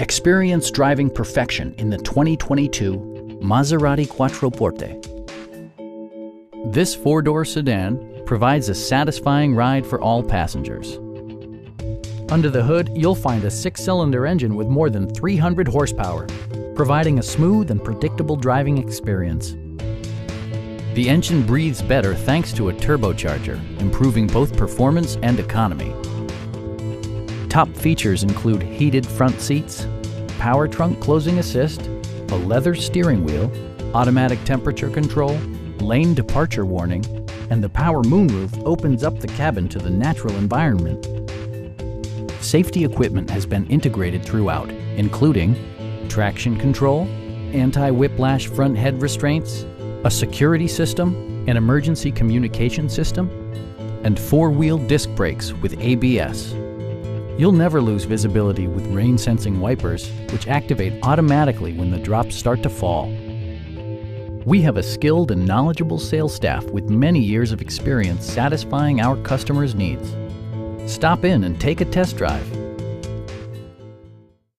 Experience driving perfection in the 2022 Maserati Quattroporte. This four-door sedan provides a satisfying ride for all passengers. Under the hood, you'll find a six-cylinder engine with more than 300 horsepower, providing a smooth and predictable driving experience. The engine breathes better thanks to a turbocharger, improving both performance and economy. Top features include heated front seats, power trunk closing assist, a leather steering wheel, automatic temperature control, lane departure warning, and the power moonroof opens up the cabin to the natural environment. Safety equipment has been integrated throughout, including traction control, anti-whiplash front head restraints, a security system, an emergency communication system, and four-wheel disc brakes with ABS. You'll never lose visibility with rain-sensing wipers, which activate automatically when the drops start to fall. We have a skilled and knowledgeable sales staff with many years of experience satisfying our customers' needs. Stop in and take a test drive.